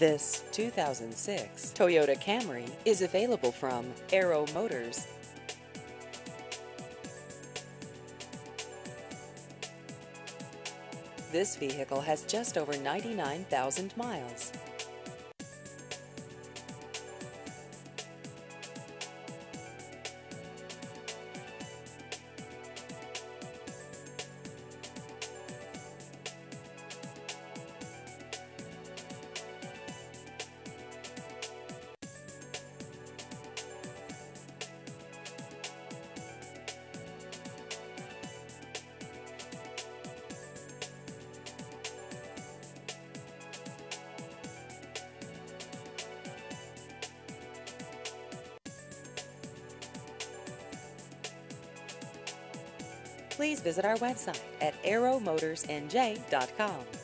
This 2006 Toyota Camry is available from Arrow Motors. This vehicle has just over 99,000 miles. Please visit our website at arrowmotorsnj.com.